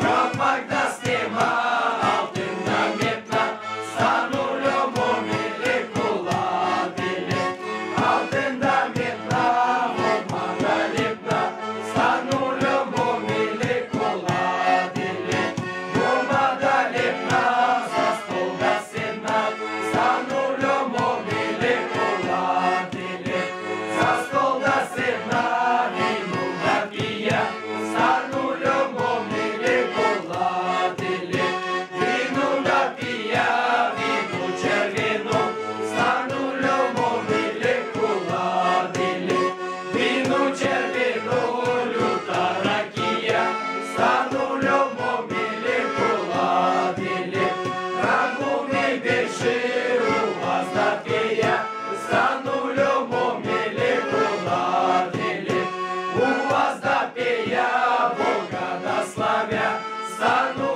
Пропаганда! Salud.